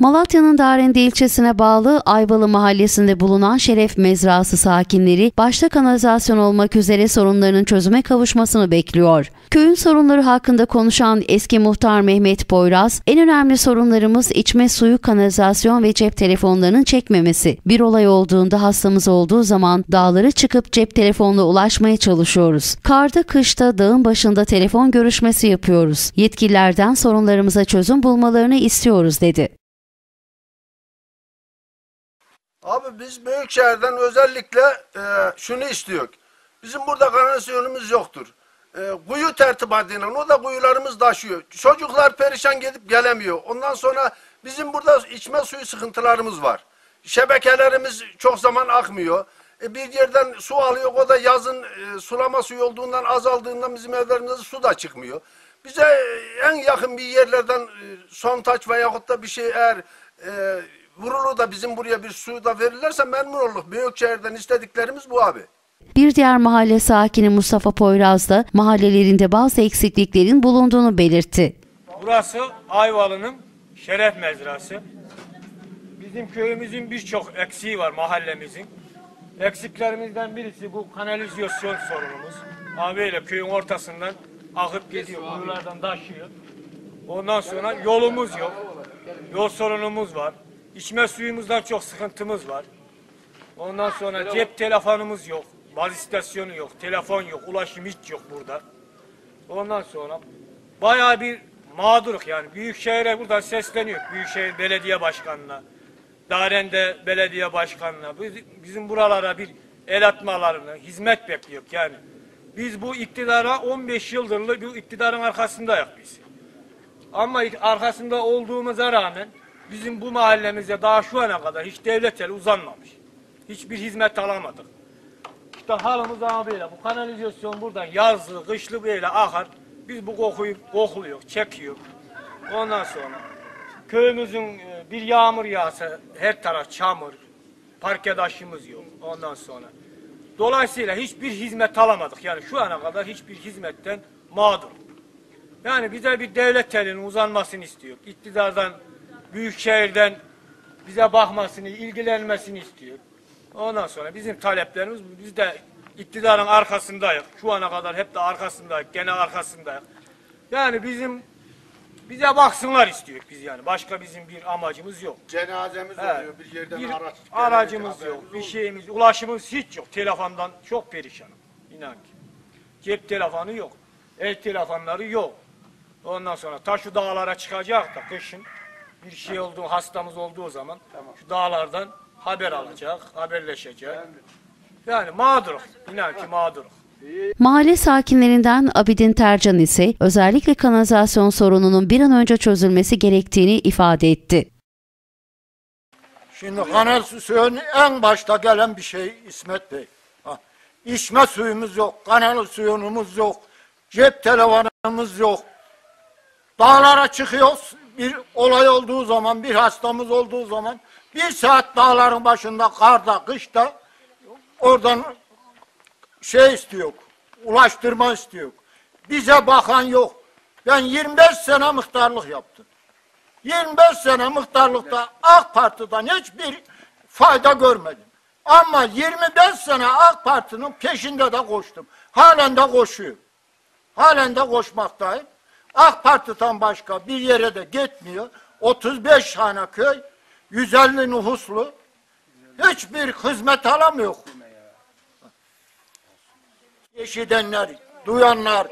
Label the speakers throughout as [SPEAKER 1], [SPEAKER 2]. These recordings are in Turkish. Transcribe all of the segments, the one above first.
[SPEAKER 1] Malatya'nın Darende ilçesine bağlı Ayvalı mahallesinde bulunan Şeref Mezrası sakinleri başta kanalizasyon olmak üzere sorunlarının çözüme kavuşmasını bekliyor. Köyün sorunları hakkında konuşan eski muhtar Mehmet Poyraz, en önemli sorunlarımız içme suyu, kanalizasyon ve cep telefonlarının çekmemesi. Bir olay olduğunda hastamız olduğu zaman dağlara çıkıp cep telefonla ulaşmaya çalışıyoruz. Karda kışta dağın başında telefon görüşmesi yapıyoruz. Yetkililerden sorunlarımıza çözüm bulmalarını istiyoruz dedi.
[SPEAKER 2] Abi biz Büyükşehir'den özellikle e, şunu istiyor. Bizim burada kanalizasyonumuz yoktur. E, kuyu tertibatıyla o da kuyularımız taşıyor. Çocuklar perişan gidip gelemiyor. Ondan sonra bizim burada içme suyu sıkıntılarımız var. Şebekelerimiz çok zaman akmıyor. E, bir yerden su alıyor o da yazın e, sulama suyu olduğundan azaldığından bizim evlerimizde su da çıkmıyor. Bize en yakın bir yerlerden e, son taç veyahut da bir şey eğer e, vurulu da bizim buraya bir su da verirlerse memnun oluruz. Büyükşehir'den istediklerimiz bu abi.
[SPEAKER 1] Bir diğer mahalle sakini Mustafa Poyraz da mahallelerinde bazı eksikliklerin bulunduğunu belirtti.
[SPEAKER 3] Burası Ayvalı'nın şeref mezrası. Bizim köyümüzün birçok eksiği var mahallemizin. Eksiklerimizden birisi bu kanalizasyon sorunumuz. Abiyle köyün ortasından akıp gidiyor, buralardan taşıyor. Ondan sonra yolumuz yok. Yol sorunumuz var. İçme suyumuzdan çok sıkıntımız var. Ondan sonra cep telefonumuz yok. Baz istasyonu yok, telefon yok, ulaşım hiç yok burada. Ondan sonra bayağı bir mağduruk yani. Büyükşehir'e buradan sesleniyor. Büyükşehir Belediye Başkanı'na, Darende Belediye Başkanı'na. Biz- Bizim buralara bir el atmalarını, hizmet bekliyor yani. Biz bu iktidara 15 yıldır bu iktidarın arkasındayız biz. Ama arkasında olduğumuza rağmen bizim bu mahallemize daha şu ana kadar hiç devlet eli uzanmamış. Hiçbir hizmet alamadık. İşte halımız abiyle bu kanalizasyon buradan yazlı, kışlı böyle akar. Biz bu kokuyu kokluyor, çekiyor. Ondan sonra köyümüzün e, bir yağmur yağsa her taraf çamur, parke taşımız yok. Ondan sonra dolayısıyla hiçbir hizmet alamadık. Yani şu ana kadar hiçbir hizmetten mağdur. Yani bize bir devlet elinin uzanmasını istiyor. İktidardan, büyükşehirden bize bakmasını, ilgilenmesini istiyor. Ondan sonra bizim taleplerimiz biz de iktidarın arkasındayız. Şu ana kadar hep de arkasındayız. Gene arkasındayız. Yani bizim bize baksınlar istiyor biz yani. Başka bizim bir amacımız yok.
[SPEAKER 2] Cenazemiz
[SPEAKER 3] He.
[SPEAKER 2] oluyor bir yerden
[SPEAKER 3] Bir
[SPEAKER 2] araç.
[SPEAKER 3] aracımız yok, bir şeyimiz, ulaşımımız hiç yok. Telefondan çok perişanım. İnan ki. Cep telefonu yok. El telefonları yok. Ondan sonra ta şu dağlara çıkacak da kışın bir şey olduğu, hastamız olduğu zaman şu dağlardan haber alacak, haberleşecek. Yani mağduruk. İnan ki mağduruk.
[SPEAKER 1] Mahalle sakinlerinden Abidin Tercan ise özellikle kanalizasyon sorununun bir an önce çözülmesi gerektiğini ifade etti.
[SPEAKER 4] Şimdi kanal suyun en başta gelen bir şey İsmet Bey. Ha. İçme suyumuz yok, kanal suyumuz yok, cep telefonumuz yok. Dağlara çıkıyoruz, bir olay olduğu zaman, bir hastamız olduğu zaman bir saat dağların başında, karda, kışta oradan şey istiyor, ulaştırma istiyor. Bize bakan yok. Ben 25 sene muhtarlık yaptım. 25 sene muhtarlıkta AK Parti'den hiçbir fayda görmedim. Ama 25 sene AK Parti'nin peşinde de koştum. Halen de koşuyor. Halen de koşmaktayım. AK Parti'den başka bir yere de gitmiyor. 35 tane köy, 150 nüfuslu. Hiçbir hizmet alamıyor. Eşidenler, duyanlar,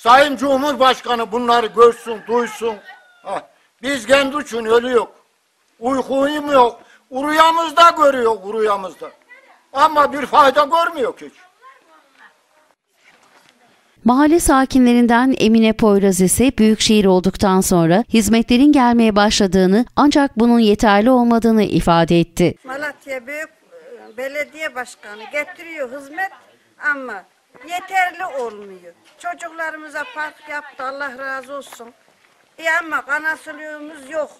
[SPEAKER 4] Sayın Cumhurbaşkanı bunları görsün, duysun. Ha, biz kendi için ölüyor. Uykum yok. Uruyamızda görüyor, uruyamızda. Ama bir fayda görmüyor hiç.
[SPEAKER 1] Mahalle sakinlerinden Emine Poyraz ise büyükşehir olduktan sonra hizmetlerin gelmeye başladığını ancak bunun yeterli olmadığını ifade etti.
[SPEAKER 5] Malatya Büyük e, Belediye Başkanı getiriyor hizmet ama yeterli olmuyor. Çocuklarımıza park yaptı Allah razı olsun. İyi ama kanasılığımız yok.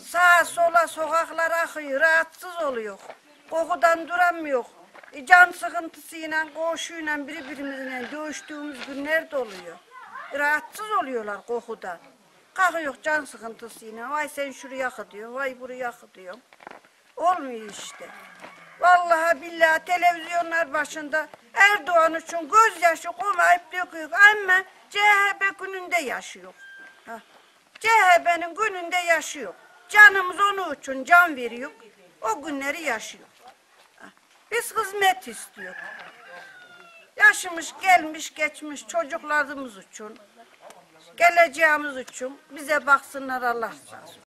[SPEAKER 5] Sağa sola sokaklar akıyor, rahatsız oluyor. Kokudan duramıyor. E, can sıkıntısıyla, koşuyla birbirimizle dövüştüğümüz günler de oluyor. Rahatsız oluyorlar kokudan. Kalkıyor can sıkıntısıyla. Vay sen şuraya diyor, vay buraya diyor. Olmuyor işte. Vallahi billahi televizyonlar başında Erdoğan için gözyaşı koymayıp döküyor. Ama CHP gününde yaşıyor. Ha. CHP'nin gününde yaşıyor. Canımız onun için can veriyor. O günleri yaşıyor. Hizmet istiyoruz. Yaşımız gelmiş geçmiş çocuklarımız için, geleceğimiz için bize baksınlar Allah razı olsun.